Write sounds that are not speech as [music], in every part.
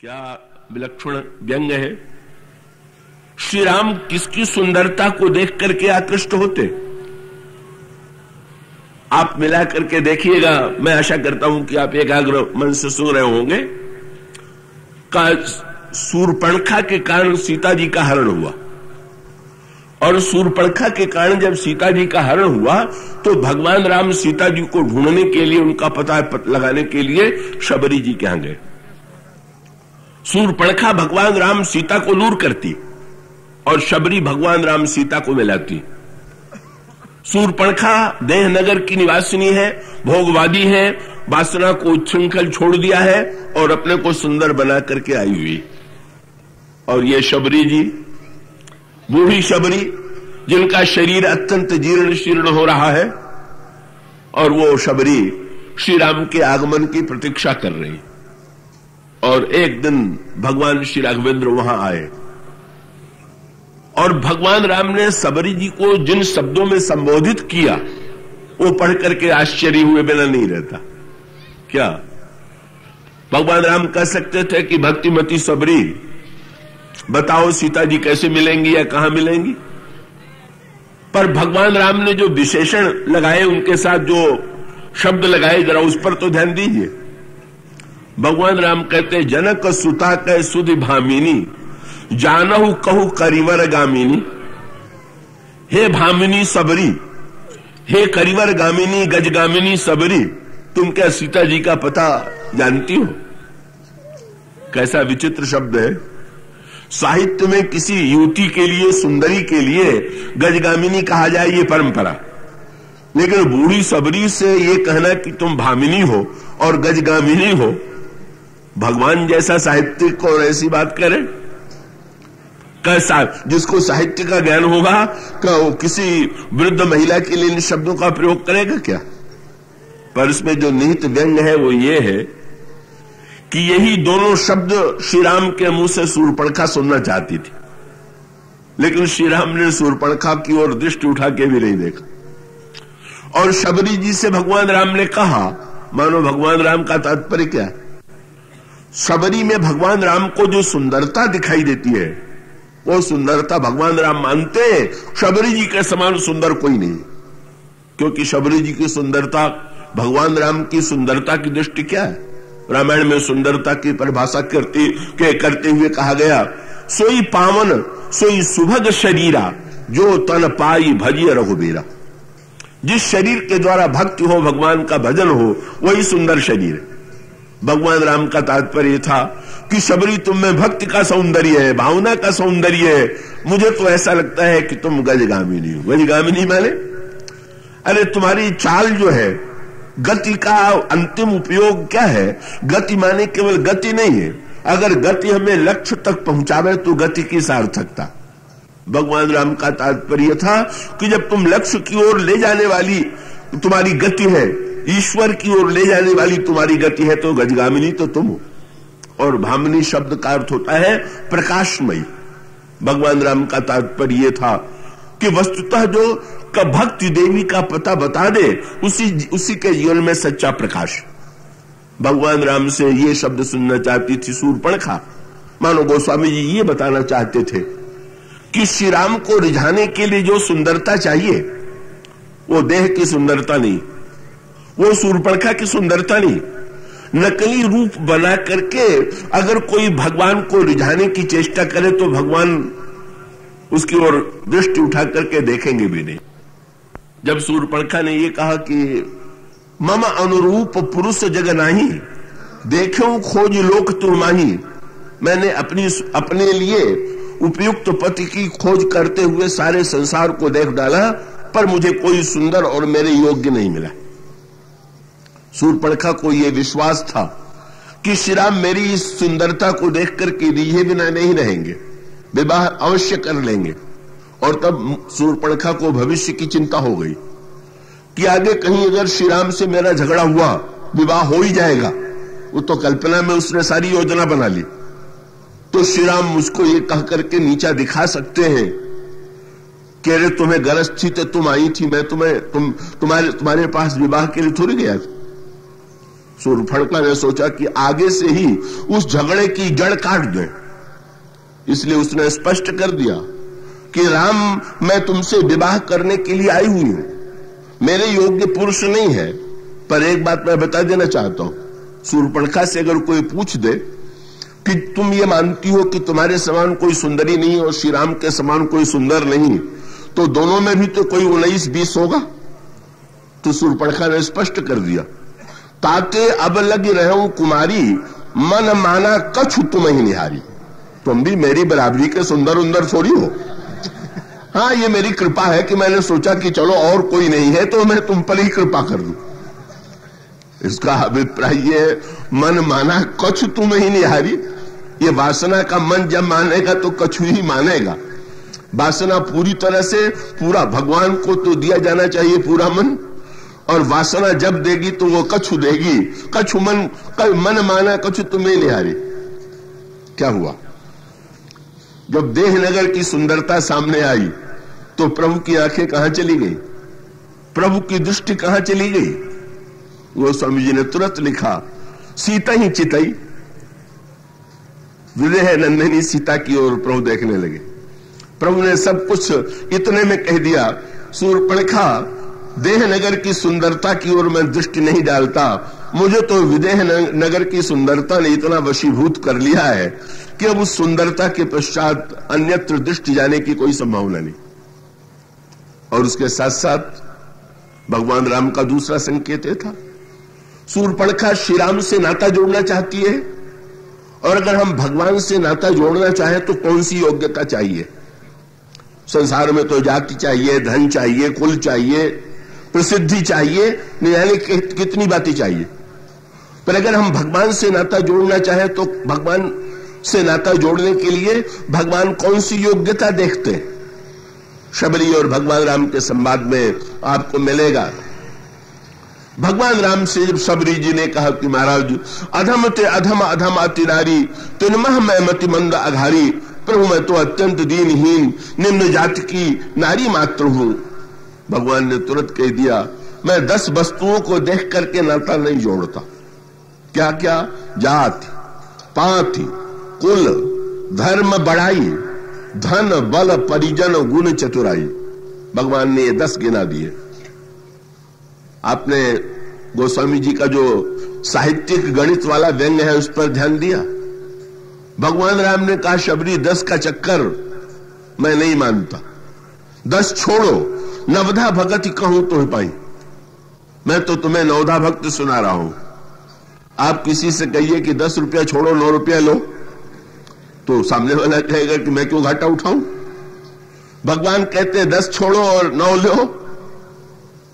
क्या विलक्षण व्यंग है? श्री राम किसकी सुंदरता को देख करके आकृष्ट होते? आप मिला करके देखिएगा, मैं आशा करता हूँ कि आप एकाग्र मन से सुन रहे होंगे। का सूरपणखा के कारण सीता जी का हरण हुआ। और सूरपणखा के कारण जब सीता जी का हरण हुआ तो भगवान राम सीता जी को ढूँढने के लिए, उनका पता लगाने के लिए शबरी जी के यहाँ गए। सूरपणखा भगवान राम सीता को दूर करती और शबरी भगवान राम सीता को मिलाती। सूरपणखा देहनगर की निवासिनी है, भोगवादी है, वासना को उच्छृंखल छोड़ दिया है और अपने को सुंदर बना करके आई हुई। और ये शबरी जी, बूढ़ी शबरी, जिनका शरीर अत्यंत जीर्ण शीर्ण हो रहा है, और वो शबरी श्री राम के आगमन की प्रतीक्षा कर रही। और एक दिन भगवान श्री राघवेंद्र वहाँ आए। और भगवान राम ने सबरी जी को जिन शब्दों में संबोधित किया, वो पढ़ करके आश्चर्य हुए बिना नहीं रहता। क्या? भगवान राम कह सकते थे कि, भक्तिमती सबरी, बताओ सीता जी कैसे मिलेंगी या कहाँ मिलेंगी? पर भगवान राम ने जो विशेषण लगाए, उनके साथ जो शब्द लगाए, जरा उस पर तो ध्यान दीजिए। भगवान राम कहते जनक सुता कह सुधि भामिनी, जानहु कहु करिवर गामिनी हे भामिनी सबरी, हे करिवर गामिनी गजगामिनी सबरी, तुम क्या सीता जी का पता जानती हो? कैसा विचित्र शब्द है। साहित्य में किसी युवती के लिए, सुंदरी के लिए गजगामिनी कहा जाए, ये परंपरा। लेकिन बूढ़ी सबरी से ये कहना कि तुम भामिनी हो और गजगामिनी हो भगवान जैसा साहित्यिक और ऐसी बात करे। कैसा जिसको साहित्य का ज्ञान होगा क्या वो किसी वृद्ध महिला के लिए इन शब्दों का प्रयोग करेगा क्या? पर इसमें जो निहित व्यंग है, वो ये है कि यही दोनों शब्द श्री राम के मुँह से सूरपणखा सुनना चाहती थी। लेकिन श्री राम ने सूरपणखा की ओर दृष्टि उठा के भी नहीं देखा। और शबरी जी से भगवान राम ने कहा, मानो भगवान राम का तात्पर्य क्या है? शबरी में भगवान राम को जो सुंदरता दिखाई देती है, वो सुंदरता भगवान राम मानते हैं। शबरी जी के समान सुंदर कोई नहीं। क्योंकि शबरी जी की सुंदरता, भगवान राम की सुंदरता की दृष्टि क्या है? रामायण में सुंदरता की परिभाषा करते, के करते हुए कहा गया, सोई पावन, सोई सुभग शरीरा, जो तन पाई भजिय रघुबीरा जिस शरीर के द्वारा भक्ति हो, भगवान का भजन हो, वही सुंदर शरीर है। भगवान राम का तात्पर्य था कि शबरी तुम में भक्ति का सौंदर्य है, भावना का सौंदर्य है। मुझे तो ऐसा लगता है कि तुम गजगामिनी हो। गजगामिनी माने? अरे तुम्हारी चाल जो है, गति का अंतिम उपयोग क्या है? गति माने केवल गति नहीं है। अगर गति हमें लक्ष्य तक पहुंचावे तो गति की सार्थकता। भगवान राम का तात्पर्य था कि जब तुम लक्ष्य की ओर ले जाने वाली तुम्हारी गति है ईश्वर की ओर ले जाने वाली तुम्हारी गति है तो गजगामिनी तो तुम हो। और भामिनी शब्द का अर्थ होता है प्रकाशमयी। भगवान राम का तात्पर्य यह था कि वस्तुतः जो का भक्ति देवी का पता बता दे, उसी उसी के जीवन में सच्चा प्रकाश। भगवान राम से ये शब्द सुनना चाहती थी सूरपणखा। मानो गोस्वामी जी ये बताना चाहते थे कि श्री राम को रिझाने के लिए जो सुंदरता चाहिए, वो देह की सुंदरता नहीं वो सूरपणखा की सुंदरता नहीं। नकली रूप बना करके अगर कोई भगवान को रिझाने की चेष्टा करे तो भगवान उसकी ओर दृष्टि उठा करके देखेंगे भी नहीं। जब सूरपणखा ने ये कहा कि मम अनुरूप पुरुष जग नाही देखो खोज लोक तुरमाही मैंने अपनी अपने लिए उपयुक्त पति की खोज करते हुए सारे संसार को देख डाला, पर मुझे कोई सुंदर और मेरे योग्य नहीं मिला। सूरपणखा को यह विश्वास था कि श्री राम मेरी इस सुंदरता को देख करके रिझे बिना नहीं रहेंगे। विवाह अवश्य कर लेंगे। और तब सूरपड़खा को भविष्य की चिंता हो गई कि आगे कहीं अगर श्री राम से मेरा झगड़ा हुआ, विवाह हो ही जाएगा, वो तो कल्पना में उसने सारी योजना बना ली। तो श्री राम मुझको ये कह करके नीचा दिखा सकते हैं कि अरे तुम्हें गरज थी तो तुम आई थी, मैं तुम्हें, तुम, तुम्हारे तुम्हारे पास विवाह के लिए थोड़ी गया था। सूर्यफड़का ने सोचा कि आगे से ही उस झगड़े की जड़ काट दे। इसलिए उसने स्पष्ट कर दिया कि राम, मैं तुमसे विवाह करने के लिए आई हुई हूँ। मेरे योग्य पुरुष नहीं है, पर एक बात मैं बता देना चाहता हूँ। सूर्यपणखा से अगर कोई पूछ दे कि तुम ये मानती हो कि तुम्हारे समान कोई सुंदरी नहीं और श्री राम के समान कोई सुंदर नहीं तो दोनों में भी तो कोई उन्नीस बीस होगा? तो सूर्यपणखा ने स्पष्ट कर दिया। ताते अब लग रहे कुमारी, मन माना कछु तुम ही निहारी। तुम भी मेरी बराबरी के सुंदर उंदर थोड़ी हो। हाँ ये मेरी कृपा है कि मैंने सोचा कि चलो और कोई नहीं है तो मैं तुम पर ही कृपा कर दू। इसका अभिप्राय ये मन माना कछ तुम ही निहारी। ये वासना का मन जब मानेगा तो कछु ही मानेगा। वासना पूरी तरह से पूरा भगवान को तो दिया जाना चाहिए पूरा मन। और वासना जब देगी तो वो कछु देगी। कछु मन, कल मन माना, कछु तुम्हें निहारी क्या हुआ? जब देहनगर की सुंदरता सामने आई तो प्रभु की आँखें कहाँ चली गई? प्रभु की दृष्टि कहाँ चली गई? वो स्वामी जी ने तुरंत लिखा, सीता ही चितई। विदेह नंदनी सीता की ओर प्रभु देखने लगे। प्रभु ने सब कुछ इतने में कह दिया सूर्यपणखा देह नगर की सुंदरता की ओर मैं दृष्टि नहीं डालता। मुझे तो विदेह नगर की सुंदरता ने इतना वशीभूत कर लिया है कि अब उस सुंदरता के पश्चात अन्यत्र दृष्टि जाने की कोई संभावना नहीं। और उसके साथ साथ भगवान राम का दूसरा संकेत यह था। सूर्यपणखा श्री राम से नाता जोड़ना चाहती है, और अगर हम भगवान से नाता जोड़ना चाहें तो कौन सी योग्यता चाहिए? संसार में तो जाति चाहिए, धन चाहिए, कुल चाहिए प्रसिद्धि चाहिए यानी कितनी बातें चाहिए। पर अगर हम भगवान से नाता जोड़ना चाहें तो भगवान से नाता जोड़ने के लिए भगवान कौन सी योग्यता देखते हैं? शबरी और भगवान राम के संवाद में आपको मिलेगा। भगवान राम से जब सबरी जी ने कहा कि महाराज, अधम ते अधम अधम अति नारी, तिनमह मैं मति मंद अघारी, प्रभु मैं तो अत्यंत दीनहीन, निम्न जाति की नारी मात्र हूँ। भगवान ने तुरंत कह दिया, मैं दस वस्तुओं को देख करके नाता नहीं जोड़ता। क्या क्या जाति, पाति, कुल, धर्म बढ़ाई, धन, बल, परिजन, गुण चतुराई। भगवान ने ये दस गिना दिए। आपने गोस्वामी जी का जो साहित्यिक गणित वाला व्यंग है, उस पर ध्यान दिया? भगवान राम ने कहा, शबरी दस का चक्कर मैं नहीं मानता। दस छोड़ो नवधा भगत कहूँ तो पाई। मैं तो तुम्हें नवधा भक्त सुना रहा हूँ। आप किसी से कहिए कि दस रुपया छोड़ो, नौ रुपया लो तो सामने वाला कहेगा कि मैं क्यों घाटा उठाऊं? भगवान कहते हैं, दस छोड़ो और नौ लो।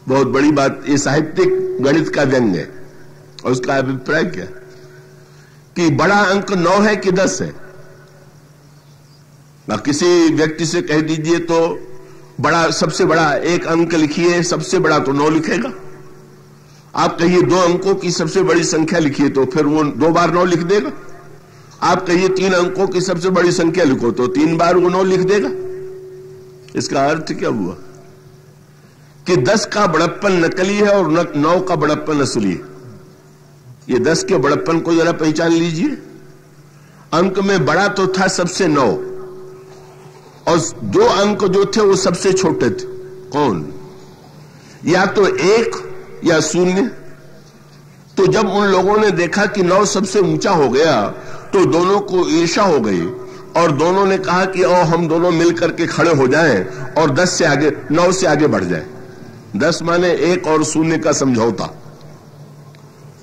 बहुत बड़ी बात, ये साहित्यिक गणित का व्यंग है, और उसका अभिप्राय क्या? कि बड़ा अंक नौ है कि दस है? ना किसी व्यक्ति से कह दीजिए तो बड़ा, सबसे बड़ा एक अंक लिखिए, सबसे बड़ा तो नौ लिखेगा। आप कहिए दो अंकों की सबसे बड़ी संख्या लिखिए तो फिर वो दो बार नौ लिख देगा। आप कहिए तीन अंकों की सबसे बड़ी संख्या लिखो तो तीन बार वो नौ लिख देगा। इसका अर्थ क्या हुआ? कि दस का बड़प्पन नकली है और नौ का बड़प्पन असली है। ये दस के बड़प्पन को जरा पहचान लीजिए। अंक में बड़ा तो था सबसे नौ। और दो अंक जो थे वो सबसे छोटे थे। कौन? या तो एक या शून्य। तो जब उन लोगों ने देखा कि नौ सबसे ऊँचा हो गया तो दोनों को ईर्षा हो गई और दोनों ने कहा कि ओ, हम दोनों मिलकर के खड़े हो जाएँ और दस से आगे, नौ से आगे बढ़ जाए। दस माने एक और शून्य का समझौता।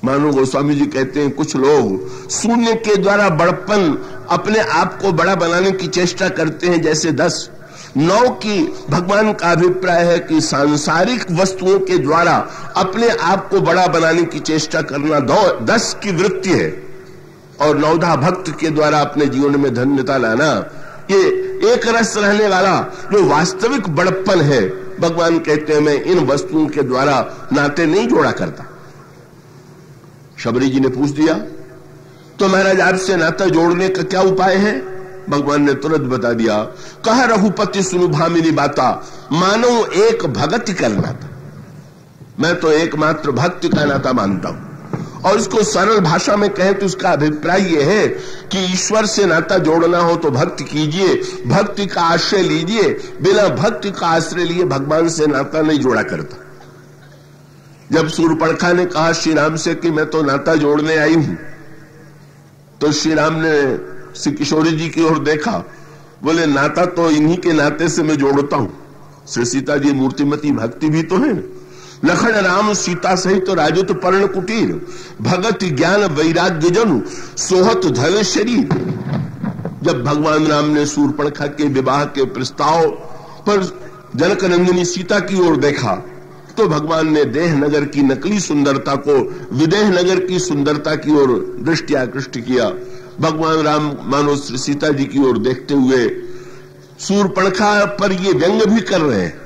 मानो गोस्वामी जी कहते हैं, कुछ लोग शून्य के द्वारा बड़पन अपने आप को बड़ा बनाने की चेष्टा करते हैं, जैसे दस। नौ की भगवान का अभिप्राय है कि सांसारिक वस्तुओं के द्वारा अपने आप को बड़ा बनाने की चेष्टा करना दो, दस की वृत्ति है। और नौधा भक्त के द्वारा अपने जीवन में धन्यता लाना, ये एक रस रहने वाला, जो वास्तविक बड़प्पन है। भगवान कहते हैं, मैं इन वस्तुओं के द्वारा नाते नहीं जोड़ा करता। शबरी जी ने पूछ दिया तो महाराज आपसे नाता जोड़ने का क्या उपाय है? भगवान ने तुरंत बता दिया, कहा रघुपति सुनु भामिनी बाता, मानो एक भगत करना था मैं तो एकमात्र भक्ति का नाता मानता हूँ। और इसको सरल भाषा में कहें तो उसका अभिप्राय यह है कि ईश्वर से नाता जोड़ना हो तो भक्ति कीजिए, भक्ति का आश्रय लीजिए, बिना भक्ति का आश्रय लिए भगवान से नाता नहीं जोड़ा करता। जब सूर्यपणखा ने कहा श्री राम से कि मैं तो नाता जोड़ने आई हूँ तो श्री राम ने श्री किशोरी जी की ओर देखा। बोले, नाता तो इन्हीं के नाते से मैं जोड़ता हूँ। श्री सीता जी मूर्तिमती भक्ति भी तो है। लखन राम सीता सहित तो राजत पर्ण कुटीर, भगत ज्ञान वैराग्य जनु सोहत धन शरीर। जब भगवान राम ने सूर्पणखा के विवाह के प्रस्ताव पर जनक नंदिनी सीता की ओर देखा तो भगवान ने देह नगर की नकली सुंदरता को विदेह नगर की सुंदरता की ओर दृष्टि आकृष्ट किया। भगवान राम मानो श्री सीता जी की ओर देखते हुए, सूर्पणखा पर ये व्यंग भी कर रहे हैं।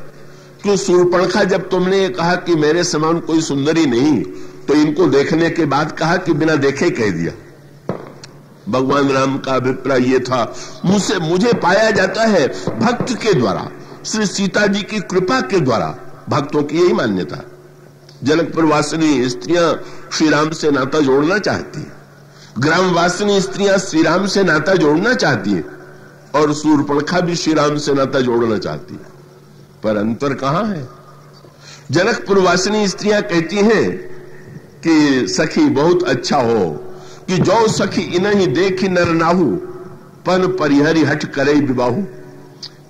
कि सूर्पणखा जब तुमने ये कहा कि मेरे समान कोई सुंदरी नहीं तो इनको देखने के बाद कहा कि बिना देखे कह दिया? भगवान राम का अभिप्राय ये था, मुझसे, मुझे पाया जाता है भक्त के द्वारा, श्री सीता जी की कृपा के द्वारा भक्तों की यही मान्यता। जनकपुर वासिनी स्त्रियाँ श्री राम से नाता जोड़ना चाहती है। ग्राम वासिनी स्त्रियाँ श्री राम से नाता जोड़ना चाहती है और सूर्पणखा भी श्री राम से नाता जोड़ना चाहती है। पर अंतर कहाँ है? जनकपुर वासिनी स्त्रियाँ कहती हैं कि सखी बहुत अच्छा हो, कि जो सखी इन्हें देख नर नाहू, पन परिहरी हट करे विवाहू।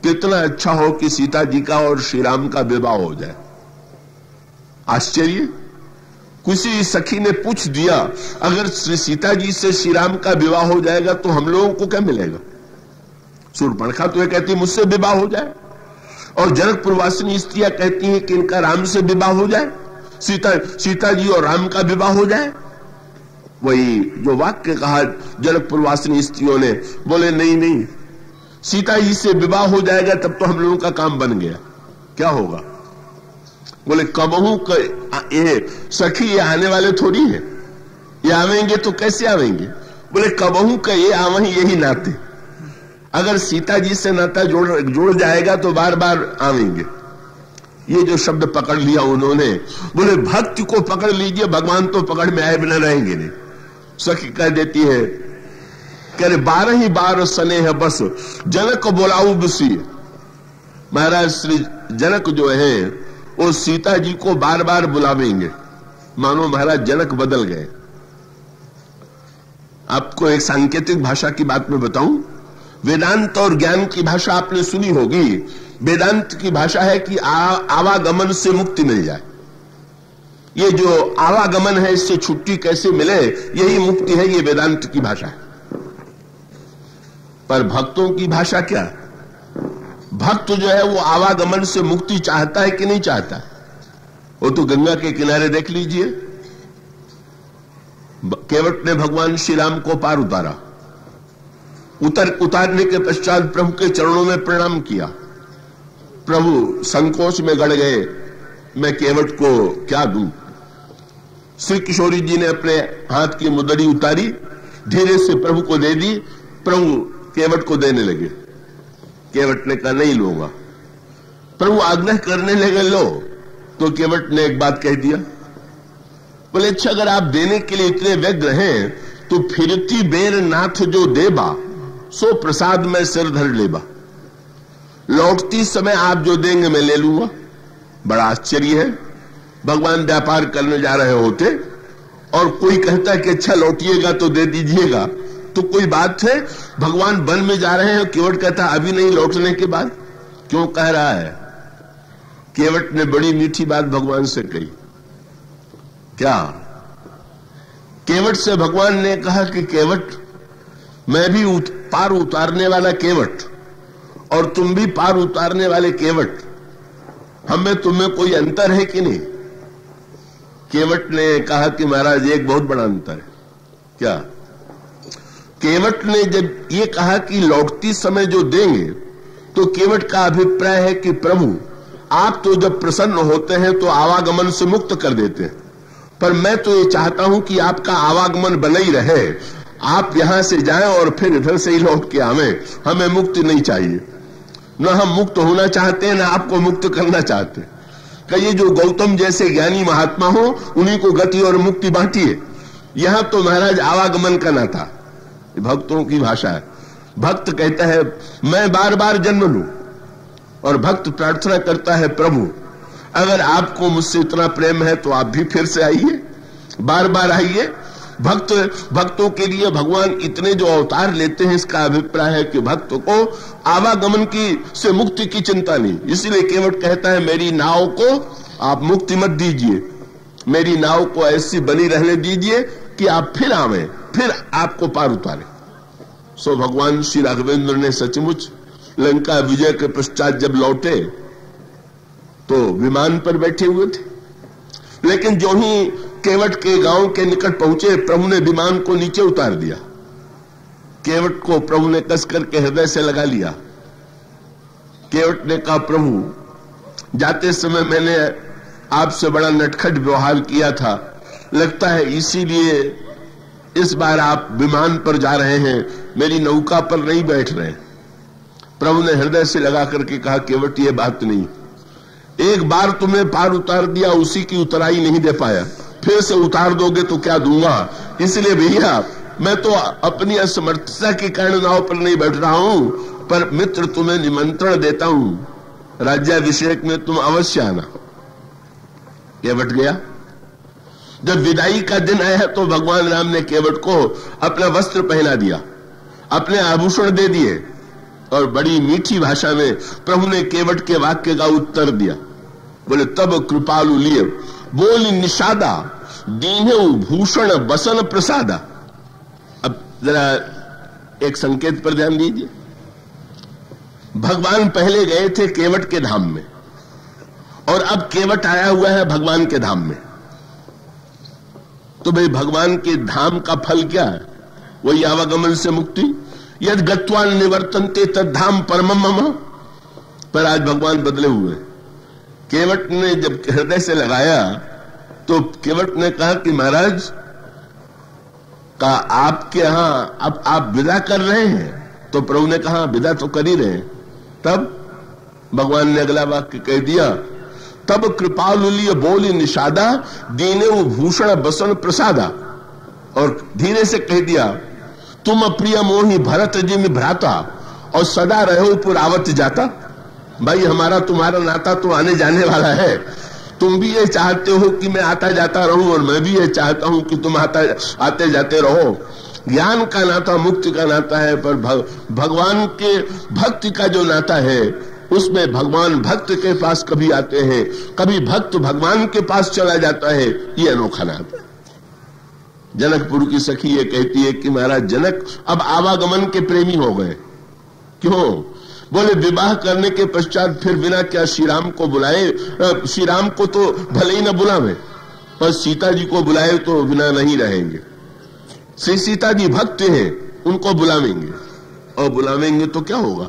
कितना अच्छा हो कि सीता जी का और श्री राम का विवाह हो जाए। आश्चर्य? किसी सखी ने पूछ दिया, अगर श्री सीता जी से श्री राम का विवाह हो जाएगा तो हम लोगों को क्या मिलेगा? सूर्पणखा तो ये कहती मुझसे विवाह हो जाए। और जनकपुर वासिनी स्त्रियाँ कहती हैं कि इनका राम से विवाह हो जाए, सीता सीता जी और राम का विवाह हो जाए। वही जो वाक्य कहा, जनकपुर वासिनी स्त्रियों ने, बोले, नहीं नहीं सीता जी से विवाह हो जाएगा, तब तो हम लोगों का काम बन गया। क्या होगा? बोले, कबहू ये सखी ये आने वाले थोड़ी है। ये आवेंगे तो कैसे आवेंगे? बोले, कबहू का ये आवे यही नाते। अगर सीता जी से नाता जोड़, जुड़ जाएगा तो बार बार आवेंगे। ये जो शब्द पकड़ लिया उन्होंने, बोले, भक्त को पकड़ लीजिए, भगवान तो पकड़ में आए बिना रहेंगे नहीं। सखी कह देती है कह बारह ही बार सने है बस जनक बोलाऊ बसी। महाराज श्री जनक जो है वो सीता जी को बार बार बुलावेंगे। मानो महाराज जनक बदल गए। आपको एक सांकेतिक भाषा की बात में बताऊँ? वेदांत और ज्ञान की भाषा आपने सुनी होगी। वेदांत की भाषा है कि आ, आवागमन से मुक्ति मिल जाए। ये जो आवागमन है इससे छुट्टी कैसे मिले यही मुक्ति है ये वेदांत की भाषा है। पर भक्तों की भाषा क्या? भक्त जो है, वो आवागमन से मुक्ति चाहता है कि नहीं चाहता? वो तो गंगा के किनारे देख लीजिए। केवट ने भगवान श्री राम को पार उतारा। उतर, उतारने के पश्चात प्रभु के चरणों में प्रणाम किया। प्रभु, संकोच में गड़ गए। मैं केवट को क्या दू? श्री किशोरी जी ने अपने हाथ की मुदड़ी उतारी, धीरे से प्रभु को दे दी। प्रभु केवट को देने लगे। केवट ने कहा, नहीं लूँगा। प्रभु आग्रह करने लगे, लो। तो केवट ने एक बात कह दिया, बोले अच्छा अगर आप देने के लिए इतने व्यग्र हैं तो फिरती बेर नाथ जो देबा, सो प्रसाद में सिर धर लेबा। लौटती समय आप जो देंगे, मैं ले लूँगा। बड़ा आश्चर्य है। भगवान व्यापार करने जा रहे होते, और कोई कहता है कि अच्छा लौटिएगा तो दे दीजिएगा। तो कोई बात है? भगवान वन में जा रहे हैं केवट कहता अभी नहीं लौटने के बाद? क्यों कह रहा है? केवट ने बड़ी मीठी बात भगवान से कही। क्या? केवट से भगवान ने कहा कि केवट मैं भी उत, पार उतारने वाला केवट और तुम भी पार उतारने वाले केवट। हमें तुम्हें कोई अंतर है कि नहीं? केवट ने कहा कि महाराज एक बहुत बड़ा अंतर है। क्या? केवट ने जब ये कहा कि लौटती समय जो देंगे तो केवट का अभिप्राय है कि प्रभु, आप तो जब प्रसन्न होते हैं तो आवागमन से मुक्त कर देते हैं। पर मैं तो ये चाहता हूँ कि आपका आवागमन बना ही रहे। आप यहाँ से जाएँ और फिर इधर से ही लौट के आवे। हमें मुक्ति नहीं चाहिए। न हम मुक्त होना चाहते हैं न आपको मुक्त करना चाहते। हैं ये जो गौतम जैसे ज्ञानी महात्मा हो, उन्हीं को गति और मुक्ति बांटिए। यहाँ तो महाराज आवागमन का नाता। भक्तों की भाषा है। भक्त कहता है, मैं बार बार जन्म लू। और भक्त प्रार्थना करता है, प्रभु, अगर आपको मुझसे इतना प्रेम है तो आप भी फिर से आइए। बार बार आइए। भक्त, भक्तों के लिए भगवान इतने जो अवतार लेते हैं, इसका अभिप्राय है कि भक्त को आवागमन की, से मुक्ति की चिंता नहीं। इसीलिए केवट कहता है, मेरी नाव को आप मुक्ति मत दीजिए। मेरी नाव को ऐसी बनी रहने दीजिए कि आप फिर आवे। फिर आपको पार उतारे। सो भगवान श्री राघवेंद्र ने सचमुच लंका विजय के पश्चात जब लौटे तो विमान पर बैठे हुए थे। लेकिन जो ही केवट के गाँव के निकट पहुँचे, प्रभु ने विमान को नीचे उतार दिया। केवट को प्रभु ने कस करके हृदय से लगा लिया। केवट ने कहा, प्रभु, जाते समय मैंने आपसे बड़ा नटखट व्यवहार किया था। लगता है इसीलिए इस बार आप विमान पर जा रहे हैं, मेरी नौका पर नहीं बैठ रहे प्रभु ने हृदय से लगा करके कहा, केवट, ये बात नहीं। एक बार तुम्हें पार उतार दिया, उसी की उतराई नहीं दे पाया। फिर से उतार दोगे तो क्या दूँगा? इसलिए भैया, मैं तो अपनी असमर्थता के कारण नाव पर नहीं बैठ रहा हूँ, पर मित्र तुम्हें निमंत्रण देता हूँ। राज्याभिषेक में तुम अवश्य आना। केवट गया? जब विदाई का दिन आया तो भगवान राम ने केवट को अपना वस्त्र पहना दिया, अपने आभूषण दे दिए और बड़ी मीठी भाषा में प्रभु ने केवट के वाक्य का उत्तर दिया। बोले, तब कृपालु लिए बोली निषादा दीने भूषण बसन प्रसादा। अब जरा एक संकेत पर ध्यान दीजिए। भगवान पहले गए थे केवट के धाम में और अब केवट आया हुआ है भगवान के धाम में। तो भाई भगवान के धाम का फल क्या है? वही आवागमन से मुक्ति। यद गत्वान निवर्तनते तद्धाम परम पर आज भगवान बदले हुए। केवट ने जब हृदय से लगाया तो केवट ने कहा कि महाराज, का आपके यहाँ अब आप विदा कर रहे हैं? तो प्रभु ने कहा, विदा तो कर ही रहे तब भगवान ने अगला वाक्य कह दिया तब कृपालुलिय बोली निषादा दीने वो भूषण बसन प्रसादा। और धीरे से कह दिया तुम प्रिय मोही भरत जी में भ्राता और सदा रहो पुरावत जाता। भाई हमारा तुम्हारा नाता तो आने जाने वाला है। तुम भी ये चाहते हो कि मैं आता जाता रहूँ और मैं भी ये चाहता हूँ कि तुम आता आते जाते रहो। ज्ञान का नाता मुक्ति का नाता है पर भग, भगवान के भक्ति का जो नाता है उसमें भगवान भक्त के पास कभी आते हैं, कभी भक्त भगवान के पास चला जाता है, ये अनोखा है। जनकपुर की सखी ये कहती है कि महाराज जनक, अब आवागमन के प्रेमी हो गए। क्यों? बोले, विवाह करने के पश्चात फिर बिना क्या श्री राम को बुलाए श्री राम को तो भले ही न बुलावे, पर सीता जी को बुलाए तो बिना नहीं रहेंगे। श्री सीता जी भक्त हैं, उनको बुलावेंगे। और बुलावेंगे तो क्या होगा?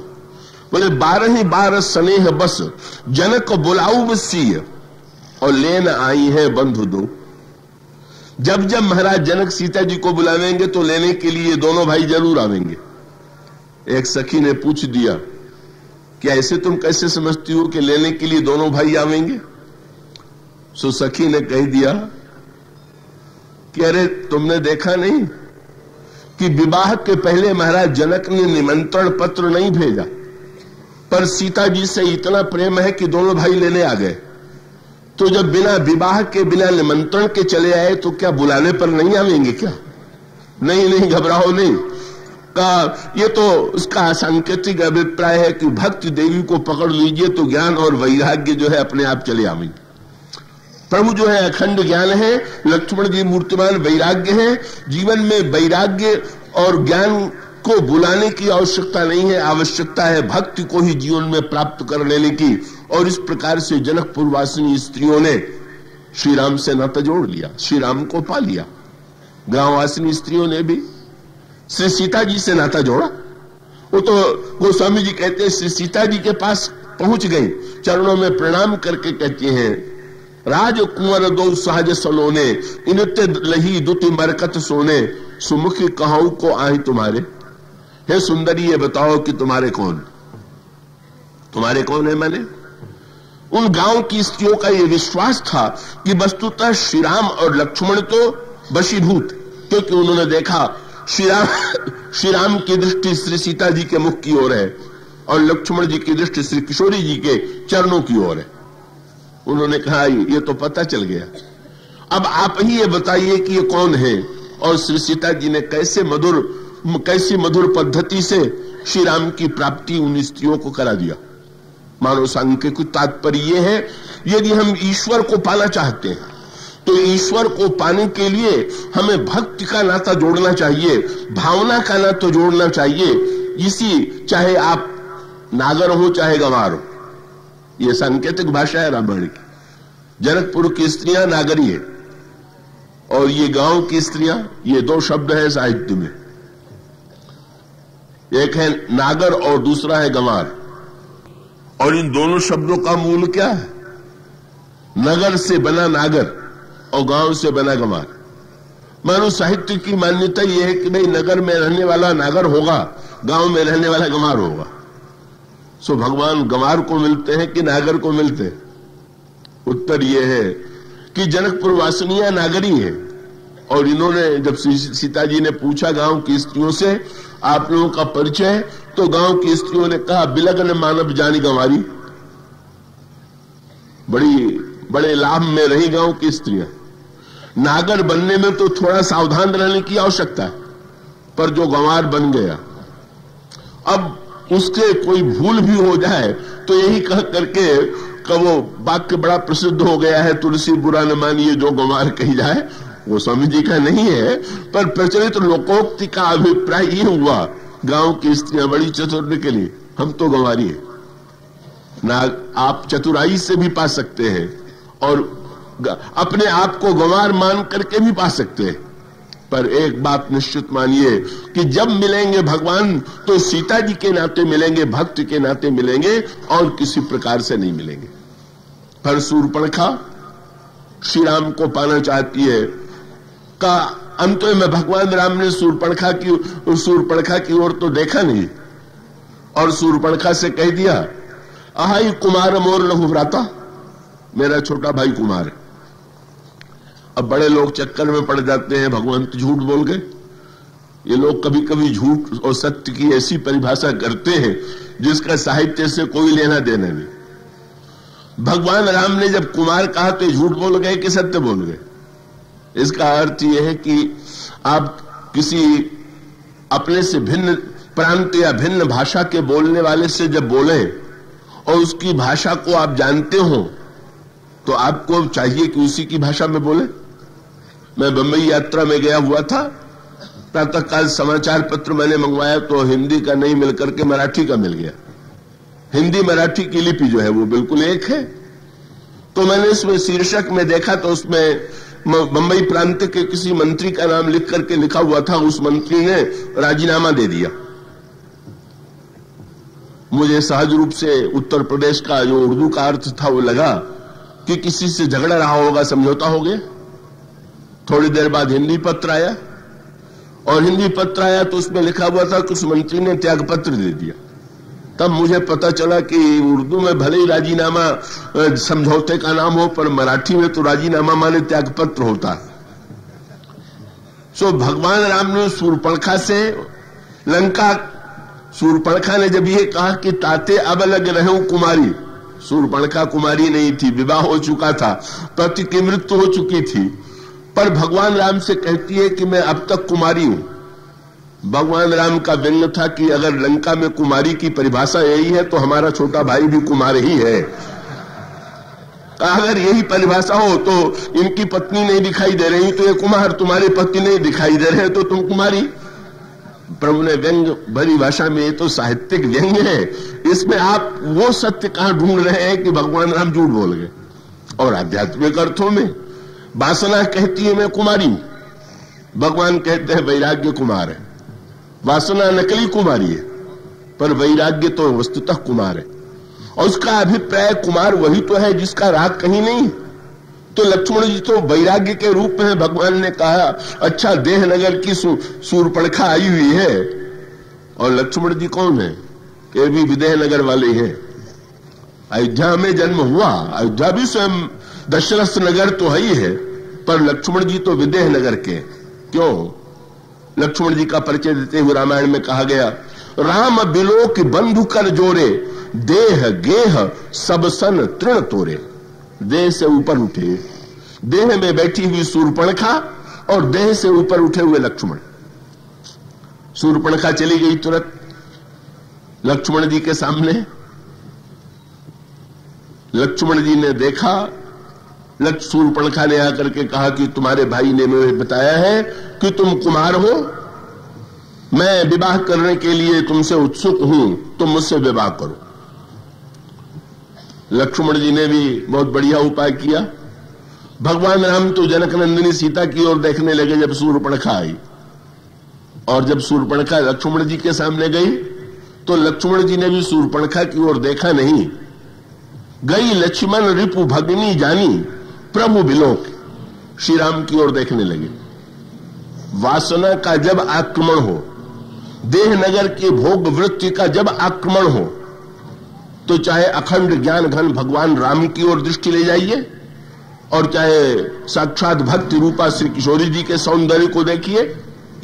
बोले, बारह ही बारह स्नेह बस, जनक बुलाऊ बसी और लेन आई है बंधु दो। जब जब महाराज जनक सीता जी को बुलावेंगे तो लेने के लिए दोनों भाई ज़रूर आवेंगे। एक सखी ने पूछ दिया कि ऐसे तुम कैसे समझती हो कि लेने के लिए दोनों भाई आवेंगे? सो सखी ने कह दिया, कि अरे, तुमने देखा नहीं कि विवाह के पहले महाराज जनक ने निमंत्रण पत्र नहीं भेजा। पर सीता जी से इतना प्रेम है कि दोनों भाई लेने आ गए। तो जब बिना विवाह के, बिना निमंत्रण के चले आए तो क्या बुलाने पर नहीं आवेंगे क्या? नहीं नहीं, घबराओ नहीं। का, ये तो उसका सांकेतिक अभिप्राय है कि भक्ति देवी को पकड़ लीजिए तो ज्ञान और वैराग्य जो है अपने आप चले आवेंगे प्रभु जो है अखंड ज्ञान है, लक्ष्मण जी मूर्तिमान वैराग्य है, जीवन में वैराग्य और ज्ञान को बुलाने की आवश्यकता नहीं है, आवश्यकता है भक्ति को ही जीवन में प्राप्त कर लेने की। और इस प्रकार से जनकपुर वासिनी स्त्रियों ने श्री राम से नाता जोड़ लिया श्री राम को पा लिया। ग्रामवासिनी स्त्रियों ने भी श्री सीता जी से नाता जोड़ा। वो तो गोस्वामी जी कहते हैं, श्री सीता जी के पास पहुँच गई, चरणों में प्रणाम करके कहती हैं, राज कुंवर दो सहज सलोने, इनते लही दुति मरकत सोने, सुमुखी कहाऊ को आई तुम्हारे। हे सुंदरी, ये बताओ कि तुम्हारे कौन? तुम्हारे कौन है मैंने? उन गाँव की स्त्रियों का यह विश्वास था कि वस्तुतः श्री राम और लक्ष्मण तो बशीभूत क्योंकि उन्होंने देखा श्री राम [laughs] श्री राम की दृष्टि श्री सीता जी के मुख की ओर है और लक्ष्मण जी की दृष्टि श्री किशोरी जी के चरणों की ओर है। उन्होंने कहा ये तो पता चल गया। अब आप ही ये बताइए कि ये कौन है और श्री सीता जी ने कैसे मधुर कैसी मधुर पद्धति से श्री राम की प्राप्ति उन स्त्रियों को करा दिया। मानव संघ के कुछ तात्पर्य यह है। यदि हम ईश्वर को पाना चाहते हैं तो ईश्वर को पाने के लिए हमें भक्ति का नाता जोड़ना चाहिए, भावना का नाता जोड़ना चाहिए। इसी, चाहे आप नागर हो, चाहे गंवार हो। यह सांकेतिक भाषा है रामायण की। जनकपुर की स्त्रियाँ नागरी है। और ये गाँव की स्त्रियाँ, ये दो शब्द है साहित्य में। एक है नागर और दूसरा है गंवार। और इन दोनों शब्दों का मूल क्या है? नगर से बना नागर और गाँव से बना गंवार। मानो साहित्य की मान्यता यह है कि भाई नगर में रहने वाला नागर होगा, गाँव में रहने वाला गंवार होगा। सो भगवान गंवार को मिलते हैं कि नागर को मिलते हैं? उत्तर यह है कि जनकपुर वासनिया नागरी है। और इन्होंने जब सीता जी ने पूछा गाँव की स्त्रियों से आप लोगों का परिचय तो गाँव की स्त्रियों ने कहा, बिलगन मानव जानी गंवारी। बड़ी, बड़े लाभ में रही गाँव की स्त्रियाँ। नागर बनने में तो थोड़ा सावधान रहने की आवश्यकता है, पर जो गंवार बन गया, अब उसके कोई भूल भी हो जाए तो यही कह करके वो वाक्य बड़ा प्रसिद्ध हो गया है, तुलसी बुरा न मानिए, जो गंवार कही जाए। वो स्वामी जी का नहीं है, पर प्रचलित लोकोक्ति का अभिप्राय ये हुआ, गाँव की स्त्रियाँ बड़ी चतुर निकली। हम तो गंवारी है। ना आप चतुराई से भी पा सकते हैं, और अपने आप को गंवार मान करके भी पा सकते हैं। पर एक बात निश्चित मानिए कि जब मिलेंगे भगवान तो सीता जी के नाते मिलेंगे, भक्त के नाते मिलेंगे, और किसी प्रकार से नहीं मिलेंगे। पर सूरपणखा श्री राम को पाना चाहती है का अंत में भगवान राम ने सूरपणखा की सूरपणखा की ओर तो देखा नहीं। और सूरपणखा से कह दिया आहाई कुमार मोर लघु भ्राता मेरा छोटा भाई कुमार अब बड़े लोग चक्कर में पड़ जाते हैं, भगवान तो झूठ बोल गए। ये लोग कभी कभी झूठ और सत्य की ऐसी परिभाषा करते हैं, जिसका साहित्य से कोई लेना देना नहीं। भगवान राम ने जब कुमार कहा तो झूठ बोल गए कि सत्य बोल गए? इसका अर्थ यह है कि आप किसी अपने से भिन्न प्रांत या भिन्न भाषा के बोलने वाले से जब बोले और उसकी भाषा को आप जानते हो तो आपको चाहिए कि उसी की भाषा में बोले। मैं बंबई यात्रा में गया हुआ था प्रातः काल समाचार पत्र मैंने मंगवाया तो हिंदी का नहीं मिलकर के मराठी का मिल गया। हिंदी मराठी की लिपि जो है वो बिल्कुल एक है। तो मैंने इसमें शीर्षक में देखा तो उसमें बंबई प्रांत के किसी मंत्री का नाम लिख करके लिखा हुआ था, उस मंत्री ने राजीनामा दे दिया। मुझे सहज रूप से उत्तर प्रदेश का जो उर्दू का अर्थ था, वो लगा कि किसी से झगड़ा रहा होगा, समझौता हो गया। थोड़ी देर बाद हिंदी पत्र आया और हिंदी पत्र आया तो उसमें लिखा हुआ था कि उस मंत्री ने त्याग पत्र दे दिया। तब मुझे पता चला कि उर्दू में भले ही राजीनामा समझौते का नाम हो, पर मराठी में तो राजीनामा माने त्याग पत्र होता। सो भगवान राम ने सूरपणखा से, लंका सूरपणखा ने जब ये कहा कि ताते अब अलग रहे कुमारी, सूरपणखा कुमारी नहीं थी, विवाह हो चुका था, पति की मृत्यु हो चुकी थी। पर भगवान राम से कहती है कि मैं अब तक कुमारी हूँ। भगवान राम का व्यंग था कि अगर लंका में कुमारी की परिभाषा यही है तो हमारा छोटा भाई भी कुमार ही है। अगर यही परिभाषा हो तो इनकी पत्नी नहीं दिखाई दे रही तो ये कुमार तुम्हारे पति नहीं दिखाई दे रहे तो तुम कुमारी। प्रभु ने व्यंग भरी भाषा में ये तो साहित्यिक व्यंग है। इसमें आप वो सत्य कहाँ ढूंढ रहे हैं कि भगवान राम झूठ बोल गए? और आध्यात्मिक अर्थों में, वासना कहती है, मैं कुमारी भगवान कहते हैं, वैराग्य कुमार है। वासना नकली कुमारी है, पर वैराग्य तो वस्तुतः कुमार है। और उसका अभिप्राय कुमार वही तो है जिसका राग कहीं नहीं तो लक्ष्मण जी तो वैराग्य के रूप में भगवान ने कहा अच्छा देह नगर की सूरपणखा आई हुई है। और लक्ष्मण जी कौन है? कि भी विदेह नगर वाले हैं। अयोध्या में जन्म हुआ, अयोध्या भी स्वयं दशरथ नगर तो है ही है, पर लक्ष्मण जी तो विदेह नगर के क्यों? लक्ष्मण जी का परिचय देते हुए रामायण में कहा गया, राम बिलो की बंधु कर जोरे देह गेह सब सन तृण तोरे। देह से ऊपर उठे, देह में बैठी हुई सूरपणखा और देह से ऊपर उठे हुए लक्ष्मण। सूरपणखा चली गई तुरंत, लक्ष्मण जी के सामने। लक्ष्मण जी ने देखा सूरपणखा ने आकर के कहा कि तुम्हारे भाई ने मुझे बताया है कि तुम कुमार हो। मैं विवाह करने के लिए तुमसे उत्सुक हूँ, तुम मुझसे विवाह करो। लक्ष्मण जी ने भी बहुत बढ़िया उपाय किया। भगवान राम तो जनक नंदिनी सीता की ओर देखने लगे जब सूर्यपणखा आई। और जब सूर्यपणखा लक्ष्मण जी के सामने गई तो लक्ष्मण जी ने भी सूर्यपणखा की ओर देखा नहीं। गई लक्ष्मण रिपु भगनी जानी। प्रभु बिलोक श्री राम की ओर देखने लगे। वासना का जब आक्रमण हो देह नगर के भोग वृत्ति का जब आक्रमण हो तो चाहे अखंड ज्ञान घन भगवान राम की ओर दृष्टि ले जाइए और चाहे साक्षात भक्ति रूपा श्री किशोरी जी के सौंदर्य को देखिए,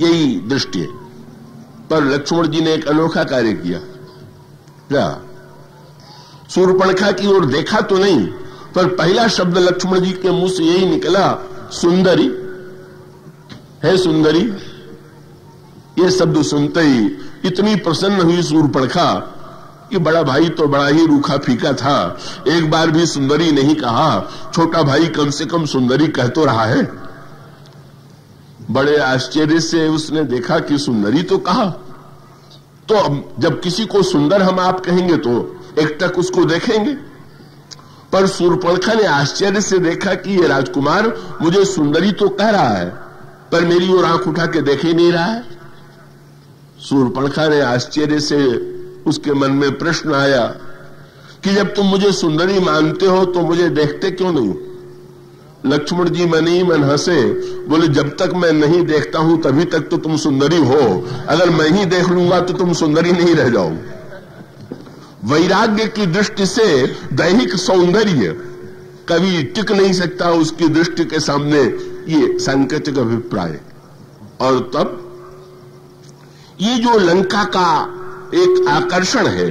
यही दृष्टि है। पर लक्ष्मण जी ने एक अनोखा कार्य किया। क्या? सूर्यपणखा की ओर देखा तो नहीं पर पहला शब्द लक्ष्मण जी के मुँह से यही निकला, सुंदरी। है सुंदरी? ये शब्द सुनते ही इतनी प्रसन्न हुई सूर्यपणखा कि बड़ा भाई तो बड़ा ही रूखा फीका था। एक बार भी सुंदरी नहीं कहा, छोटा भाई कम से कम सुंदरी कह तो रहा है। बड़े आश्चर्य से उसने देखा कि सुंदरी तो कहा। तो जब किसी को सुंदर हम आप कहेंगे तो एक टक उसको देखेंगे। पर सूरपणखा ने आश्चर्य से देखा कि ये राजकुमार मुझे सुंदरी तो कह रहा है, पर मेरी ओर आँख उठा के देख ही नहीं रहा है। सूरपणखा ने आश्चर्य से उसके मन में प्रश्न आया कि जब तुम मुझे सुंदरी मानते हो तो मुझे देखते क्यों नहीं? लक्ष्मण जी मन ही मन हंसे, बोले, जब तक मैं नहीं देखता हूँ तभी तक तो तुम सुंदरी हो। अगर मैं ही देख लूँगा तो तुम सुंदरी नहीं रह जाओ। वैराग्य की दृष्टि से दैहिक सौंदर्य, कभी टिक नहीं सकता उसकी दृष्टि के सामने ये सांकेतिक अभिप्राय। और तब, ये जो लंका का एक आकर्षण है,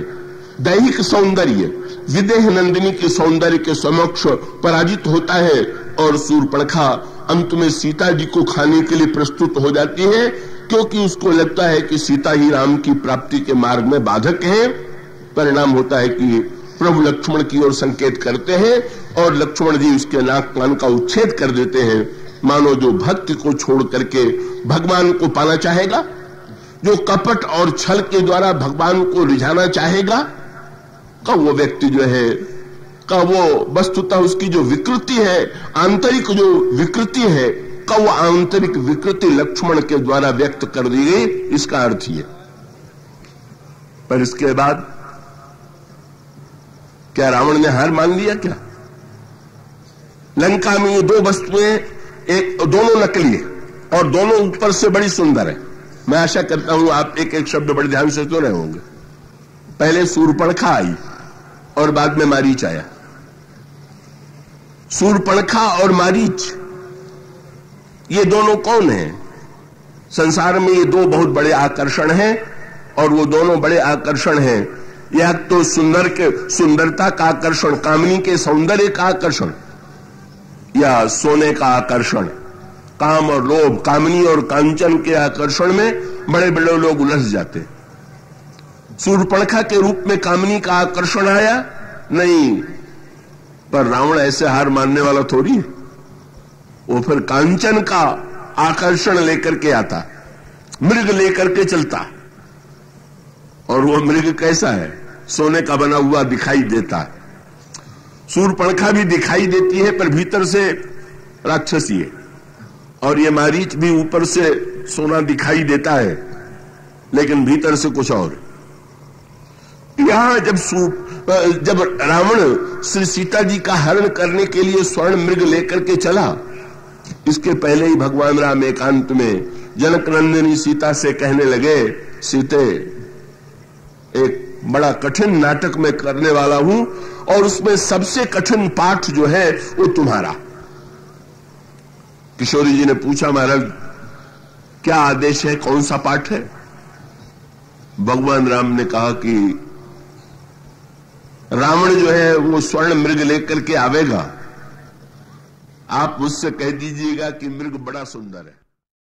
दैहिक सौंदर्य, विदेह नंदिनी के सौंदर्य के समक्ष पराजित होता है और सूरपणखा अंत में सीता जी को खाने के लिए प्रस्तुत हो जाती है, क्योंकि उसको लगता है कि सीता ही राम की प्राप्ति के मार्ग में बाधक है। परिणाम होता है कि प्रभु लक्ष्मण की ओर संकेत करते हैं और लक्ष्मण जी उसके नाक कान का उच्छेद कर देते हैं। मानो जो भक्ति को छोड़ करके भगवान को पाना चाहेगा, जो कपट और छल के द्वारा भगवान को रिझाना चाहेगा, का वो व्यक्ति जो है, का वो वस्तुतः उसकी जो विकृति है, आंतरिक जो विकृति है, का वो आंतरिक विकृति लक्ष्मण के द्वारा व्यक्त कर दी गई, इसका अर्थ ये। पर इसके बाद क्या रावण ने हार मान लिया क्या? लंका में ये दो वस्तुएँ, एक, दोनों नकली है और दोनों ऊपर से बड़ी सुंदर है। मैं आशा करता हूँ आप एक एक शब्द बड़े ध्यान से तो रहे होंगे। पहले सूरपणखा आई और बाद में मारीच आया। सूरपणखा और मारीच, ये दोनों कौन है? संसार में ये दो बहुत बड़े आकर्षण हैं और वो दोनों बड़े आकर्षण हैं। यह तो सुंदर के, सुंदरता का आकर्षण, कामनी के सौंदर्य का आकर्षण, या सोने का आकर्षण, काम और लोभ, कामनी और कांचन के आकर्षण में बड़े बड़े लोग उलझ जाते। सूर्यपणखा के रूप में कामनी का आकर्षण आया? नहीं, पर रावण ऐसे हार मानने वाला थोड़ी वो फिर कांचन का आकर्षण लेकर के आता, मृग लेकर के चलता। और वो मृग कैसा है? सोने का बना हुआ दिखाई देता है। सूर्यपणखा भी दिखाई देती है, पर भीतर से राक्षसी है। और ये मारीच भी ऊपर से सोना दिखाई देता है, लेकिन भीतर से कुछ और। यहाँ जब सूप, जब रावण श्री सीता जी का हरण करने के लिए स्वर्ण मृग लेकर के चला, इसके पहले ही भगवान राम एकांत में जनक नंदिनी सीता से कहने लगे, सीते, एक बड़ा कठिन नाटक में करने वाला हूँ, और उसमें सबसे कठिन पाठ जो है, वो तुम्हारा। किशोरी जी ने पूछा, महाराज, क्या आदेश है? कौन सा पाठ है? भगवान राम ने कहा कि रावण जो है, वो स्वर्ण मृग लेकर के आवेगा। आप मुझसे कह दीजिएगा कि मृग बड़ा सुंदर है।